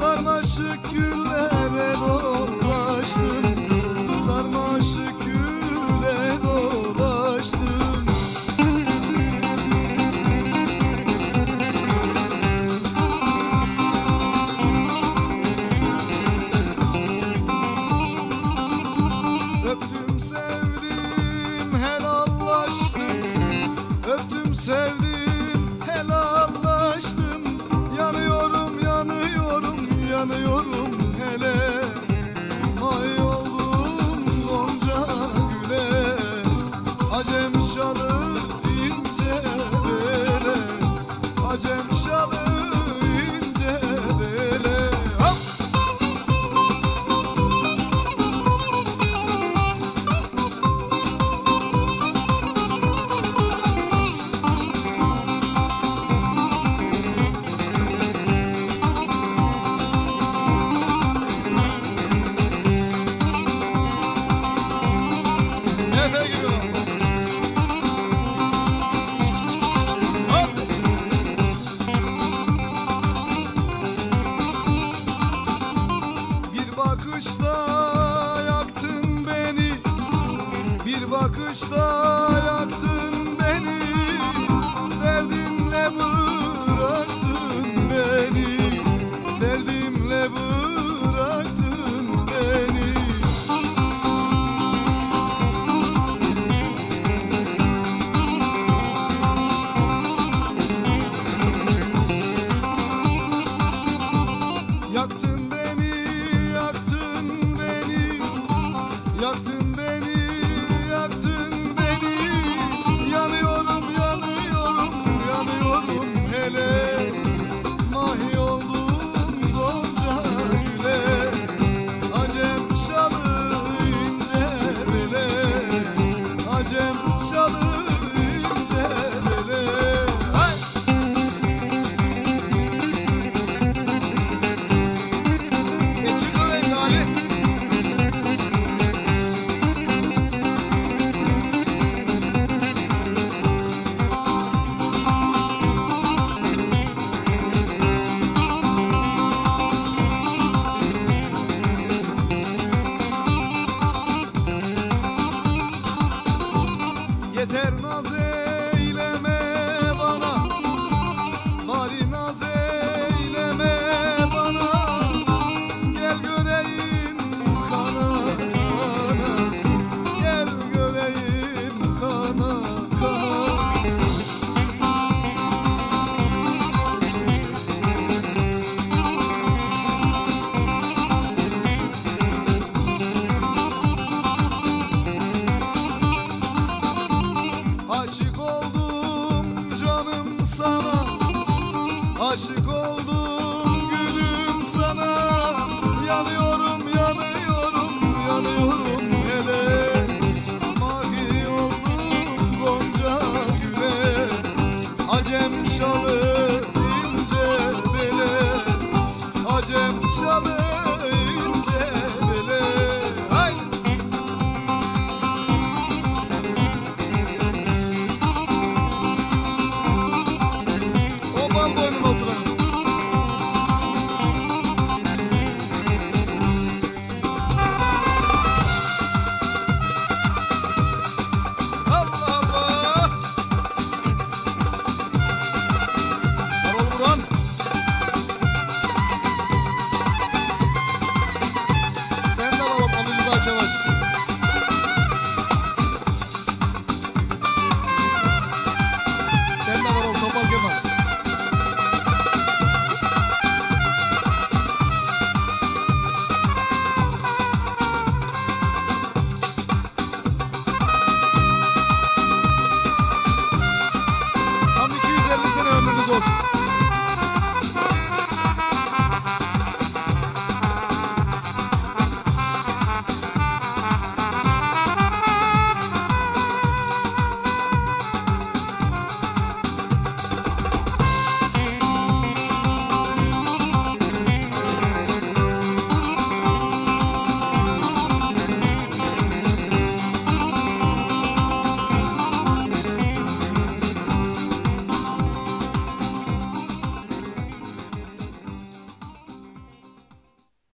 Sarmaşık güllere dolaştım. Sarmaşık güle dolaştım. Öptüm sevdim helallaştım. Öptüm sevdim. neler Ay Eternal.